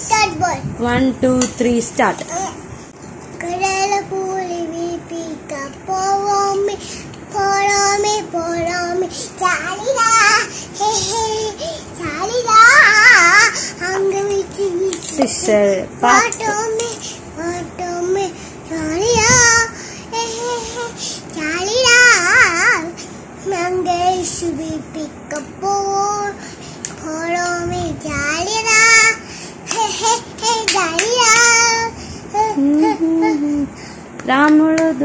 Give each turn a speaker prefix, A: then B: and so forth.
A: start boy.
B: One, two, three, start.
A: കടല പൂരി വീപ്പിക്ക പോവാമി പോരാമി പോരാമി ചാലിടാ ചാലിടാ അങ്ങ് വിച്ച് വിച്ച്
B: പാട്ടോമി
A: പാട്ടോമി ചാലിടാ ചാലിടാ ഞങ്ങൾ വീപ്പിക്ക പോ
B: রাম হ্রদ